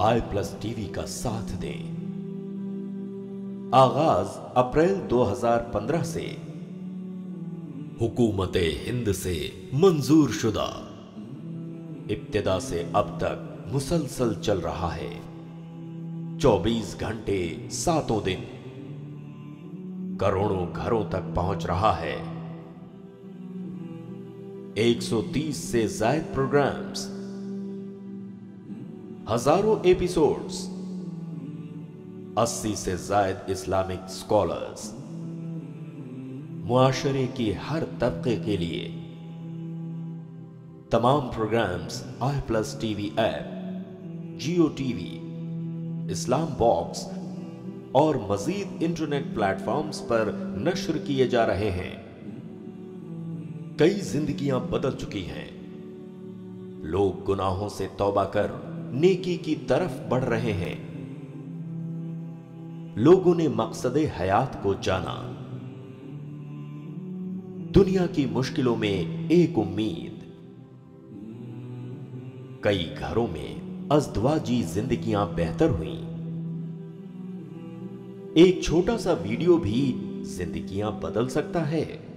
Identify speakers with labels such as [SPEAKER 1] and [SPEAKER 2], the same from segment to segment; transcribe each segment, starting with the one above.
[SPEAKER 1] आई plus TV का साथ दें। आगाज़ अप्रैल 2015 से। हुकूमत हिंद से मंजूर शुदा। इब्तदा से अब तक मुसलसल चल रहा है। 24 घंटे सातों दिन करोड़ों घरों तक पहुँच रहा है। 130 से जायद प्रोग्राम्स हज़ारों एपिसोड्स 80 से जायद इस्लामिक स्कॉलर्स मुआशरे के हर तबके के लिए, तमाम programmes I plus TV app Jio TV Islam box और मजीद इंटरनेट प्लेटफॉर्म्स पर नश्र किए जा रहे हैं। कई जिंदगियाँ बदल चुकी हैं। लोग गुनाहों से तौबा कर नेकी की तरफ़ बढ़ रहे हैं। लोगों ने मकसद हयात को जाना। दुनिया की मुश्किलों में एक उम्मीद। कई घरों में अजदवाजी जिंदगियाँ बेहतर हुई। एक छोटा सा वीडियो भी जिंदगियाँ बदल सकता है।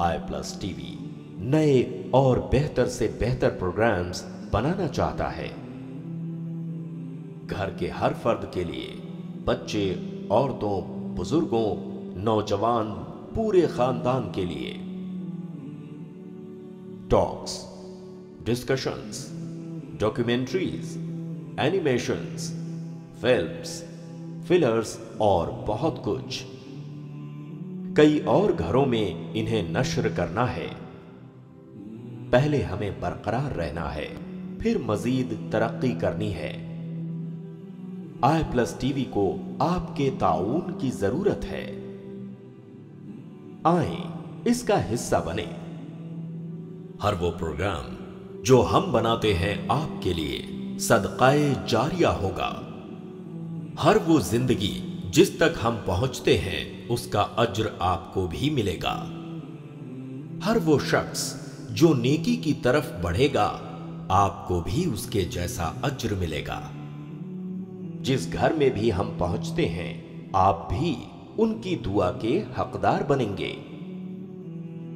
[SPEAKER 1] आई प्लस टीवी, नए और बेहतर से बेहतर प्रोग्राम्स बनाना चाहता है। घर के हर फर्द के लिए बच्चे, औरतों, बुज़ुर्गों, नौजवान, पूरे खानदान के लिए। Talks discussions documentaries animations films fillers और बहुत कुछ। कई और घरों में इन्हें नश्र करना है। पहले हमें बरकरार रहना है। फिर मजीद तरक्की करनी है। आई प्लस टीवी को आपके ताउन की ज़रूरत है। आए, इसका हिस्सा बने। हर वो प्रोग्राम जो हम बनाते हैं आपके लिए सदकाए जारिया होगा। हर वो ज़िंदगी जिस तक हम पहुँचते हैं, उसका अज्र आपको भी मिलेगा। हर वो शख्स जो नेकी की तरफ़ बढ़ेगा आपको भी उसके जैसा अज्र मिलेगा। जिस घर में भी हम पहुँचते हैं, आप भी उनकी दुआ के हकदार बनेंगे।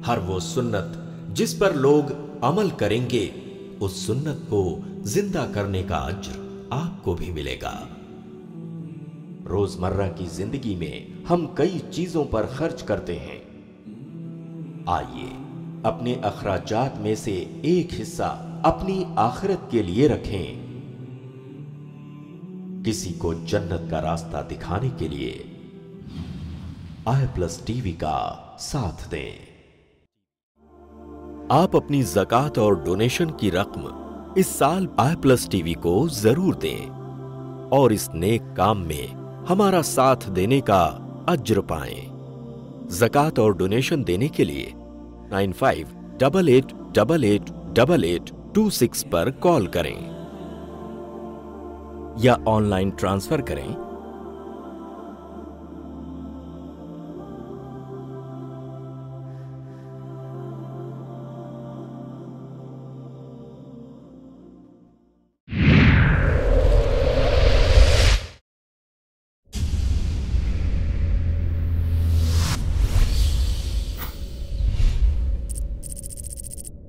[SPEAKER 1] हर वो सुन्नत जिस पर लोग अमल करेंगे, उस सुन्नत को ज़िंदा करने का अज्र आपको भी मिलेगा। रोज़मर्रा की ज़िंदगी में हम कई चीज़ों पर खर्च करते हैं। आइए, अपने अखराजात में से एक हिस्सा अपनी आखिरत के लिए रखें। किसी को जन्नत का रास्ता दिखाने के लिए आई प्लस टीवी का साथ दें। आप अपनी जक़ात और डोनेशन की रकम इस साल आई प्लस टीवी को ज़रूर दें और इस नेक काम में हमारा साथ देने का अज्र पाएँ। जक़ात और डोनेशन देने के लिए nine five double eight double eight double eight पर कॉल करें या ऑनलाइन ट्रांसफ़र करें।